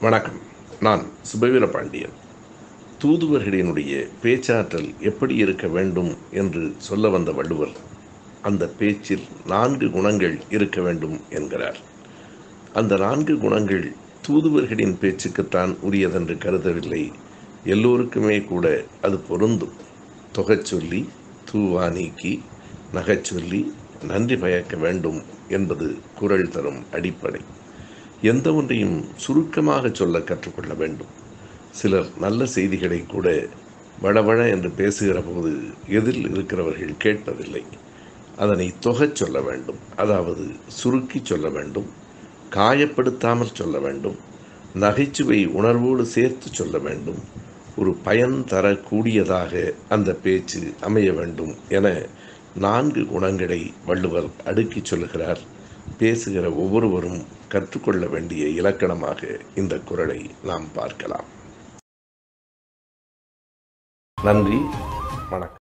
வணக்கம். நான் சுபவீர பாண்டியன் தூதுவர்களினுடைய பேச்சாற்றல் எப்படி இருக்க வேண்டும் என்று சொல்ல வந்த வள்ளுவர் அந்த பேச்சில் நான்கு குணங்கள் இருக்க வேண்டும் என்கிறார். அந்த நான்கு குணங்கள் தூதுவர்களின் பேச்சுக்குத்தான் உரியதென்று கருதவில்லை. எல்லோருக்குமே கூட அது பொருந்தும். தொகைச்சொல்லி தூவா நீக்கி நகைச்சொல்லி நன்றி பயக்க வேண்டும் என்பது குரல் தரும் அடிப்படை. எந்த ஒன்றையும் சுருக்கமாக சொல்ல கற்றுக்கொள்ள வேண்டும். சிலர் நல்ல செய்திகளை கூட வளவள என்று பேசுகிற போது எதில் இருக்கிறவர்கள் கேட்பதில்லை. அதனை தொகச் சொல்ல வேண்டும். அதாவது சுருக்கி சொல்ல வேண்டும். காயப்படுத்தாமல் சொல்ல வேண்டும். நகைச்சுவை உணர்வோடு சேர்த்து சொல்ல வேண்டும். ஒரு பயன் தரக்கூடியதாக அந்த பேச்சு அமைய வேண்டும் என நான்கு குணங்களை வள்ளுவர் அடுக்கிச் சொல்கிறார் பேசுகிற ஒவ்வொருவரும் கற்றுக்கொள்ள வேண்டிய இலக்கணமாக இந்த குரலை நாம் பார்க்கலாம். நன்றி வணக்கம்.